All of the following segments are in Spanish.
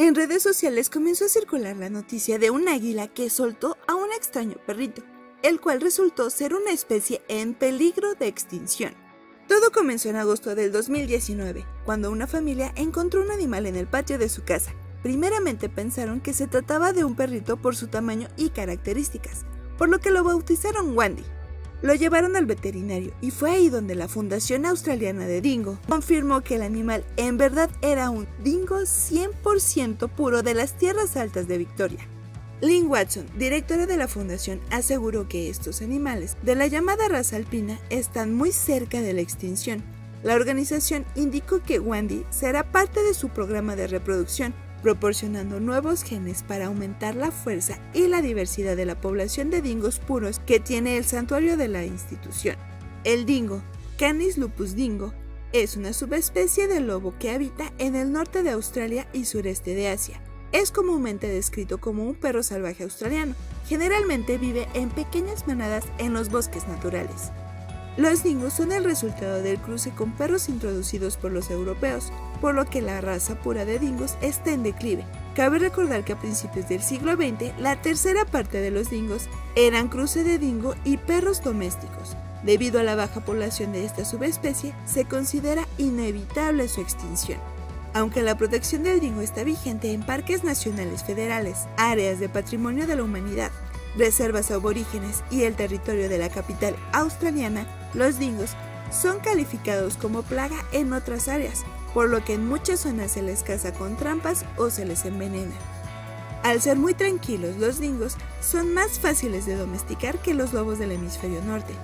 En redes sociales comenzó a circular la noticia de un águila que soltó a un extraño perrito, el cual resultó ser una especie en peligro de extinción. Todo comenzó en agosto del 2019, cuando una familia encontró un animal en el patio de su casa. Primeramente pensaron que se trataba de un perrito por su tamaño y características, por lo que lo bautizaron Wandy. Lo llevaron al veterinario y fue ahí donde la Fundación Australiana de Dingo confirmó que el animal en verdad era un dingo 100% puro de las tierras altas de Victoria. Lynn Watson, directora de la fundación, aseguró que estos animales de la llamada raza alpina están muy cerca de la extinción. La organización indicó que Wandy será parte de su programa de reproducción proporcionando nuevos genes para aumentar la fuerza y la diversidad de la población de dingos puros que tiene el santuario de la institución. El dingo, Canis lupus dingo, es una subespecie de lobo que habita en el norte de Australia y sureste de Asia. Es comúnmente descrito como un perro salvaje australiano. Generalmente vive en pequeñas manadas en los bosques naturales. Los dingos son el resultado del cruce con perros introducidos por los europeos, por lo que la raza pura de dingos está en declive. Cabe recordar que a principios del siglo XX, la tercera parte de los dingos eran cruce de dingo y perros domésticos. Debido a la baja población de esta subespecie, se considera inevitable su extinción. Aunque la protección del dingo está vigente en parques nacionales federales, áreas de patrimonio de la humanidad, reservas aborígenes y el territorio de la capital australiana, los dingos son calificados como plaga en otras áreas, por lo que en muchas zonas se les caza con trampas o se les envenena. Al ser muy tranquilos, los dingos son más fáciles de domesticar que los lobos del hemisferio norte.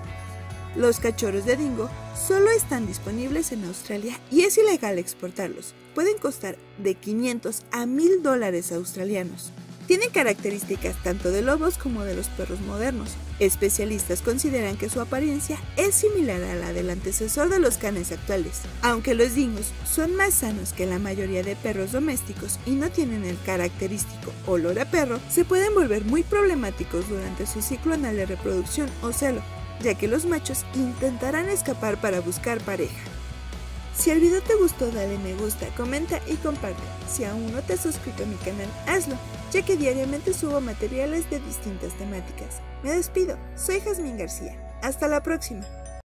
Los cachorros de dingo solo están disponibles en Australia y es ilegal exportarlos. Pueden costar de 500 a 1000 dólares australianos. Tienen características tanto de lobos como de los perros modernos. Especialistas consideran que su apariencia es similar a la del antecesor de los canes actuales. Aunque los dingos son más sanos que la mayoría de perros domésticos y no tienen el característico olor a perro, se pueden volver muy problemáticos durante su ciclo anal de reproducción o celo, ya que los machos intentarán escapar para buscar pareja. Si el video te gustó dale me gusta, comenta y comparte. Si aún no te has suscrito a mi canal, hazlo, ya que diariamente subo materiales de distintas temáticas. Me despido, soy Jazmín García. Hasta la próxima.